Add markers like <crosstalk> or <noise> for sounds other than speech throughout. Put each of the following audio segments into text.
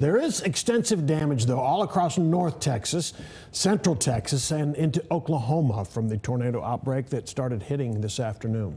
There is extensive damage, though, all across North Texas, Central Texas, and into Oklahoma from the tornado outbreak that started hitting this afternoon.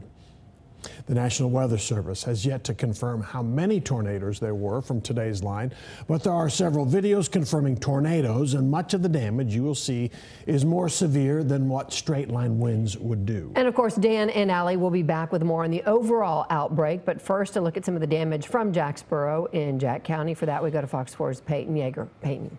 The National Weather Service has yet to confirm how many tornadoes there were from today's line, but there are several videos confirming tornadoes, and much of the damage you will see is more severe than what straight line winds would do. And of course, Dan and Allie will be back with more on the overall outbreak, but first to look at some of the damage from Jacksboro in Jack County. For that, we go to Fox 4's Peyton Yeager. Peyton.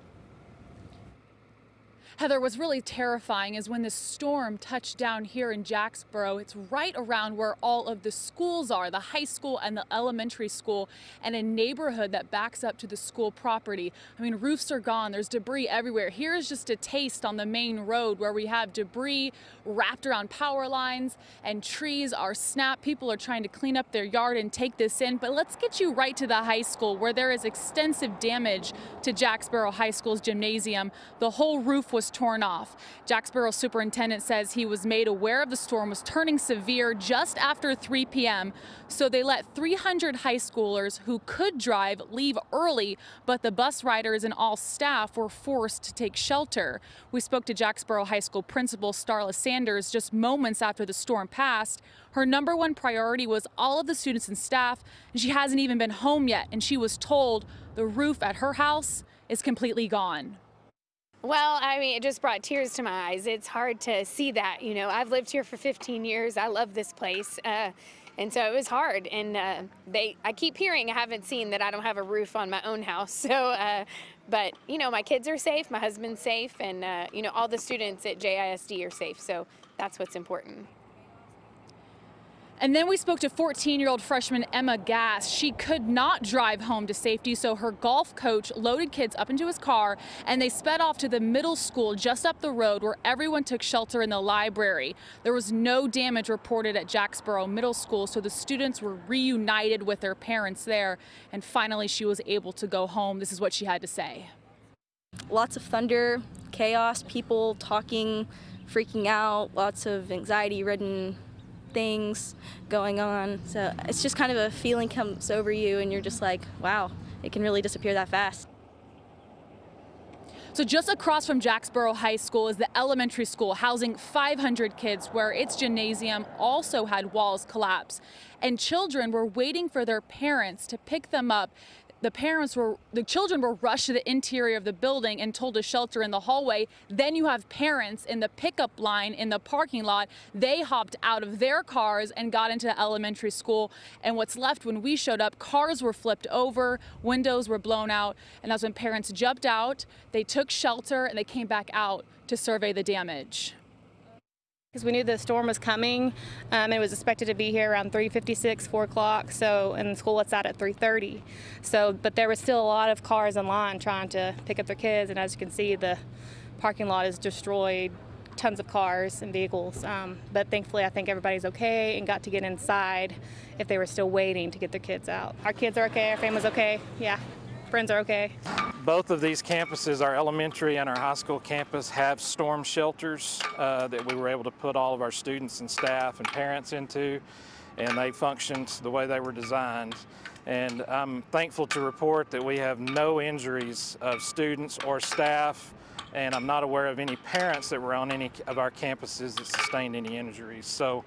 Heather was really terrifying is when the storm touched down here in Jacksboro. It's right around where all of the schools are, the high school and the elementary school, and a neighborhood that backs up to the school property. I mean, roofs are gone. There's debris everywhere. Here's just a taste on the main road where we have debris wrapped around power lines and trees are snapped. People are trying to clean up their yard and take this in. But let's get you right to the high school where there is extensive damage to Jacksboro High School's gymnasium. The whole roof was torn off. Jacksboro superintendent says he was made aware of the storm was turning severe just after 3 p.m. So they let 300 high schoolers who could drive leave early, but the bus riders and all staff were forced to take shelter. We spoke to Jacksboro High School principal Starla Sanders just moments after the storm passed. Her number one priority was all of the students and staff, and she hasn't even been home yet, and she was told the roof at her house is completely gone. Well, I mean, it just brought tears to my eyes. It's hard to see that. You know, I've lived here for 15 years. I love this place. Uh, and so it was hard. And uh, they, I keep hearing, I haven't seen that I don't have a roof on my own house. <laughs> So, uh, but you know, my kids are safe, my husband's safe, and uh, you know, all the students at JISD are safe. So that's what's important. And then we spoke to 14 year old freshman Emma Gass. She could not drive home to safety, so her golf coach loaded kids up into his car and they sped off to the middle school just up the road where everyone took shelter in the library. There was no damage reported at Jacksboro Middle School, so the students were reunited with their parents there. And finally, she was able to go home. This is what she had to say. Lots of thunder, chaos, people talking, freaking out, lots of anxiety ridden things going on. So it's just kind of a feeling comes over you and you're just like, wow, it can really disappear that fast. So just across from Jacksboro High School is the elementary school housing 500 kids where its gymnasium also had walls collapse. And children were waiting for their parents to pick them up the parents were, the children were rushed to the interior of the building and told to shelter in the hallway. Then you have parents in the pickup line in the parking lot. They hopped out of their cars and got into the elementary school. And what's left when we showed up, cars were flipped over, windows were blown out. And that's when parents jumped out, they took shelter, and they came back out to survey the damage. Because we knew the storm was coming. Um, it was expected to be here around 3:56, 4 o'clock. So, and school lets out at 3:30. So, but there was still a lot of cars in line trying to pick up their kids, and as you can see, the parking lot is destroyed. Tons of cars and vehicles. Um, but thankfully, I think everybody's okay and got to get inside if they were still waiting to get their kids out. Our kids are okay. Our family's okay. Yeah, friends are okay. Both of these campuses, our elementary and our high school campus, have storm shelters uh, that we were able to put all of our students and staff and parents into, and they functioned the way they were designed. And I'm thankful to report that we have no injuries of students or staff, and I'm not aware of any parents that were on any of our campuses that sustained any injuries. So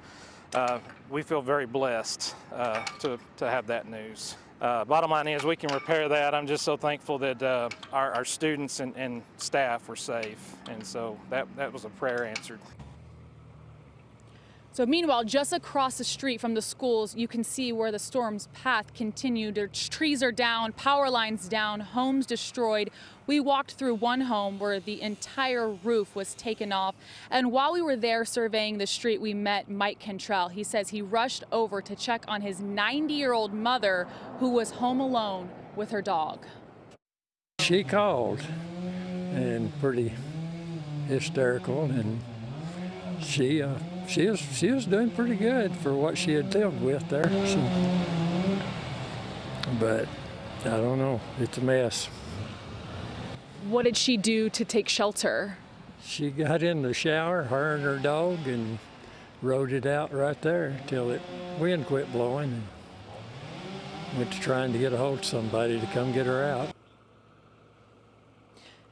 uh, we feel very blessed uh, to, to have that news uh, bottom line is we can repair that. I'm just so thankful that uh, our, our, students and, and, staff were safe. And so that, that was a prayer answered. So meanwhile, just across the street from the schools, you can see where the storm's path continued. The trees are down, power lines down, homes destroyed. We walked through one home where the entire roof was taken off. And while we were there surveying the street, we met Mike Cantrell. He says he rushed over to check on his 90-year-old mother who was home alone with her dog. She called and pretty hysterical and she uh, she was she was doing pretty good for what she had lived with there. She, but I don't know. It's a mess. What did she do to take shelter? She got in the shower, her and her dog, and rode it out right there till it wind quit blowing. And went to trying to get a hold of somebody to come get her out.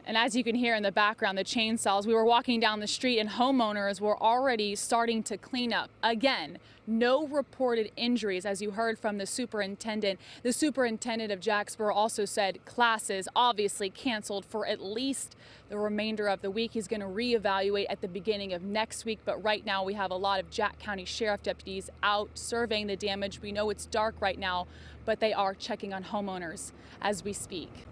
And as you can hear in the background, the chainsaws, we were walking down the street and homeowners were already starting to clean up. Again, no reported injuries, as you heard from the superintendent. The superintendent of Jacksboro also said classes obviously canceled for at least the remainder of the week. He's going to reevaluate at the beginning of next week, but right now we have a lot of Jack County Sheriff deputies out surveying the damage. We know it's dark right now, but they are checking on homeowners as we speak.